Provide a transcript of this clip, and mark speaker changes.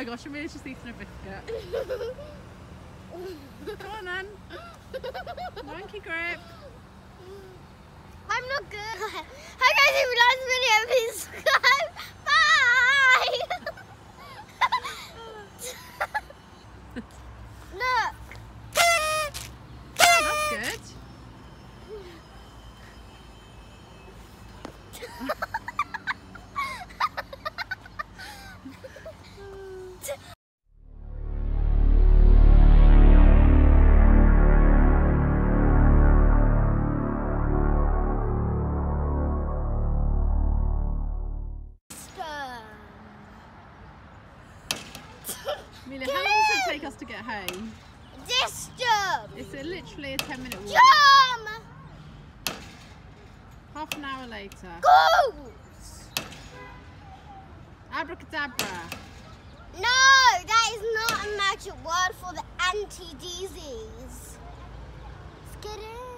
Speaker 1: my gosh, Emilia's just eating a biscuit. Come on then. Monkey grip.
Speaker 2: I'm not good. Hi guys, if you like this video, please subscribe. Bye. Look.
Speaker 1: Emilia, how long does it take us to get home?
Speaker 2: This jump.
Speaker 1: It's a, literally a 10 minute walk.
Speaker 2: Jump.
Speaker 1: Half an hour later.
Speaker 2: Goose.
Speaker 1: Abracadabra.
Speaker 2: No, that is not a magic word for the anti-disease. Let's get in.